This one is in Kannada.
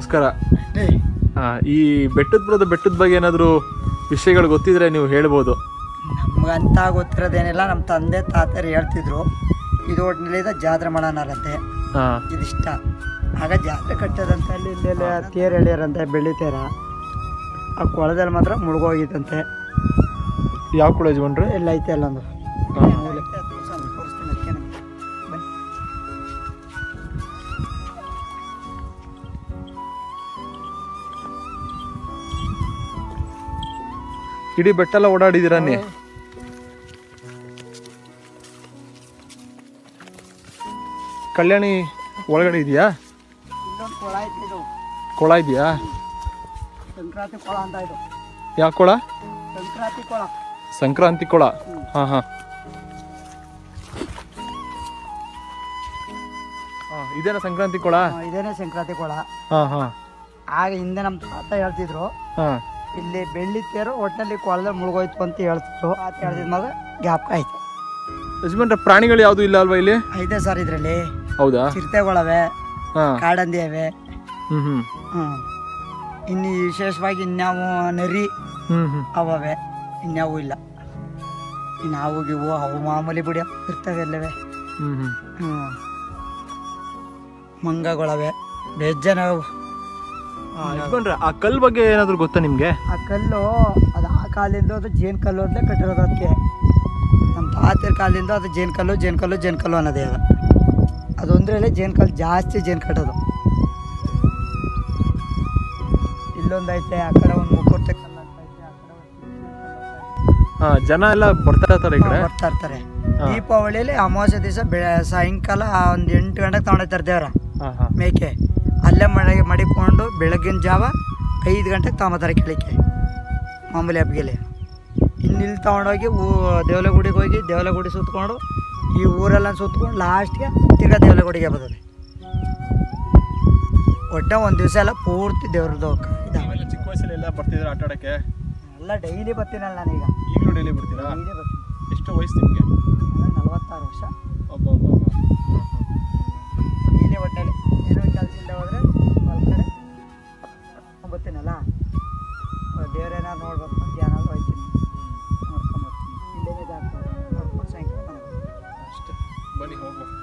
ನಮಸ್ಕಾರ. ಈ ಬೆಟ್ಟದ ಬರೋದು ಬೆಟ್ಟದ ಬಗ್ಗೆ ಏನಾದರೂ ವಿಷಯಗಳು ಗೊತ್ತಿದ್ರೆ ನೀವು ಹೇಳ್ಬೋದು. ನಮ್ಗಂತ ಗೊತ್ತಿರೋದೇನಿಲ್ಲ ನಮ್ಮ ತಂದೆ ತಾತರು ಹೇಳ್ತಿದ್ರು ಇದು ಒಟ್ಟಿನಲ್ಲಿ ಜಾತ್ರೆ ಮಾಡೋಣಾರಂತೆ ಹಾಂ. ಇದಿಷ್ಟ. ಆಗ ಜಾತ್ರೆ ಕಟ್ಟೋದಂತ ಅಲ್ಲಿ ಇಲ್ಲೆಲ್ಲ ತೇರು ಎಳ್ಯಾರಂತೆ ಬೆಳ್ಳಿ ತೇರ. ಆ ಕೊಳದಲ್ಲಿ ಮಾತ್ರ ಮುಳುಗೋಗಿತ್ತಂತೆ ಯಾವ ಕಾಲೇಜ್ ಬಂದ್ರೆ? ಎಲ್ಲ ಐತೆ ಅಲ್ಲೊಂದು. ಇಡೀ ಬೆಟ್ಟ ಎಲ್ಲ ಓಡಾಡಿದೀರ ನೀ ಕಲ್ಯಾಣಿ ಒಳಗಡೆ ಇದೆಯಾ? ಕೊಳ ಇದೆಯಾ? ಯಾವ ಕೊಳ? ಸಂಕ್ರಾಂತಿ ಕೊಳ. ಸಂಕ್ರಾಂತಿ ಕೊಳ. ಹಾಂ ಹಾಂ. ಇದೇನಾ ಸಂಕ್ರಾಂತಿ ಕೊಳ? ಇದೇನೆ ಇದೇನೇ ಸಂಕ್ರಾಂತಿ ಕೊಳ. ಹಾ ಹಾ. ಆಗ ಹಿಂದೆ ನಮ್ಮ ತಾತ ಹೇಳ್ತಿದ್ರು. ಹಾಂ. ಇಲ್ಲಿ ಬೆಳ್ಳಿ ತೇರು ಒಟ್ಟಿನಲ್ಲಿ ಕೊಳದಲ್ಲಿ ಮುಳುಗೋಯ್ತು ಅಂತ ಹೇಳ್ತಿದ್ರು. ಅಂತ ಹೇಳ್ತಿದ್ ಗ್ಯಾಪ್ ಆಯ್ತು. ಯಜಮಾನ್ರ ಪ್ರಾಣಿಗಳು ಯಾವುದು ಇಲ್ಲ ಅಲ್ವಾ ಇಲ್ಲಿ? ಐದೆ ಸರ್ ಇದರಲ್ಲಿ. ಹೌದಾ? ಚಿರತೆಗಳವೆ ಕಾಡಂದಿ ಅವೆ. ಇನ್ನು ವಿಶೇಷವಾಗಿ ಇನ್ಯಾವು ನರಿ ಅವವೆ ಇನ್ಯಾವು ಇಲ್ಲ. ಇನ್ನು ಇವು ಅವು ಮಾಮೂಲಿ ಬಿಡಿ ಇರ್ತವೆ ಎಲ್ಲವೇ ಹ್ಞೂ ಮಂಗಗಳವೆ ಬೆಜ್ಜನ ಅವು. ಯಜಮಾನ್ರೆ ಆ ಕಲ್ ಬಗ್ಗೆ ಏನಾದರೂ ಗೊತ್ತಾ ನಿಮಗೆ? ಆ ಕಲ್ಲು ಅದು ಆ ಕಾಲಿಂದ ಅದು ಜೇನ್ ಕಲ್ಲು ಅಂತ ಕಟ್ಟಿರೋದು ಅದಕ್ಕೆ. ನಮ್ಮ ತಾತರ ಕಾಲಿಂದ ಅದು ಜೇನ್ ಕಲ್ಲು ಜೇನ್ ಕಲ್ಲು ಜೇನ್ ಕಲ್ಲು ಅನ್ನೋದೇ ಅದು. ಅದೊಂದ್ರಲ್ಲೇ ಜೇನು ಕಲ್ಲು ಜಾಸ್ತಿ ಜೇನು ಕಟ್ಟೋದು. ಇಲ್ಲೊಂದೈತೆ ಆ ಕಡೆ ಒಂದು ಮುಕ್ಕೂರ್ತೆ ಕಲ್ಲು. ಹಾಂ ಜನ ಎಲ್ಲ ಬರ್ತಾ ಇರ್ತಾರೆ ಈ ಕಡೆ? ಬರ್ತಾ ಇರ್ತಾರೆ. ದೀಪಾವಳಿಯಲ್ಲಿ ಅಮಾವಾಸ್ಯ ದಿವಸ ಬೆಳೆ ಸಾಯಂಕಾಲ ಒಂದು ಎಂಟು ಗಂಟೆಗೆ ತಗೊಂಡೋಗ್ತಾರೆ ದೇವ್ರ ಮೇಕೆ. ಅಲ್ಲೇ ಮಳೆ ಮಡಿಕೊಂಡು ಬೆಳಗಿನ ಜಾವ ಐದು ಗಂಟೆಗೆ ತಗೊಂಬತ್ತಾರೆ ಕೆಳಕ್ಕೆ ಮಾಮೂಲಿ ಹಬ್ಗೆಲೆ. ಇನ್ನು ಇಲ್ಲಿ ತೊಗೊಂಡೋಗಿ ಊ ದೇವಲಗುಡಿಗೆ ಹೋಗಿ ದೇವಲಗುಡಿ ಸುತ್ಕೊಂಡು ಈ ಊರೆಲ್ಲ ಸುತ್ಕೊಂಡು ಲಾಸ್ಟ್ಗೆ ತಿರ್ಗಾ ದೇವಲಗುಡಿಗೆ ಬರ್ತದೆ. ಒಟ್ಟೆ ಒಂದು ದಿವಸ ಎಲ್ಲ ಪೂರ್ತಿ ದೇವ್ರದ್ದು ಚಿಕ್ಕ ವಯಸ್ಸಲ್ಲೆಲ್ಲ ಬರ್ತಿದ್ರೆ ಆಟ ಆಡೋಕ್ಕೆ? ಎಲ್ಲ ಡೈಲಿ ಬರ್ತೀನಲ್ಲ ನಾನೀಗ. ಈಗಲೂ ಡೈಲಿ ಬರ್ತೀರಾ? ಎಷ್ಟು ವಯಸ್ಸು ನಿಮಗೆ? ನಲವತ್ತಾರು ವರ್ಷ. ಒಬ್ಬ. ನೋಡ್ಕೊಂಬರ್ತೀನಿ ಇಲ್ಲೇ